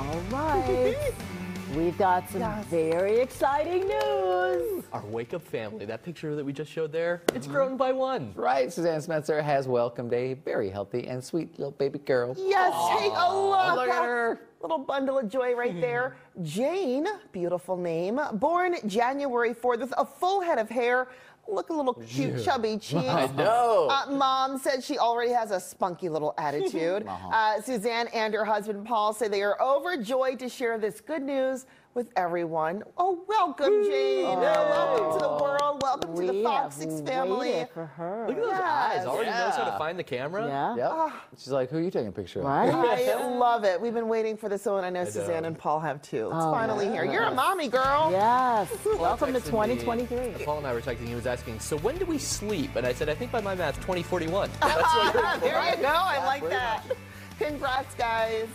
All right. We've got some Yes. very exciting news. Our wake up family, that picture that we just showed there, it's Mm-hmm. grown by one. Right, Suzanne Spencer has welcomed a very healthy and sweet little baby girl. Yes, take a look. Look at her. Little bundle of joy right there. Jane, beautiful name, born January 4th with a full head of hair. Look a little cute, chubby cheeks. I know. Uh, Mom said she already has a spunky little attitude. uh, Suzanne and her husband Paul say they are overjoyed to share this good news with everyone. Oh, welcome, Jane. Welcome to the world. Welcome to the we Fox have 6 family. for her. Look at those eyes. Yes. Already knows how to find the camera. Yeah. Yep. Ah. She's like, who are you taking a picture of? Right? I love it. We've been waiting for this, oh, and I know Suzanne and Paul have too. It's Oh, finally here. You're a mommy girl. Yes. Welcome to texted me- 2023. Paul and I were texting. He was asking, "So when do we sleep?" And I said, "I think by my math, 2041." That's what there you go. I like that. Congrats, guys.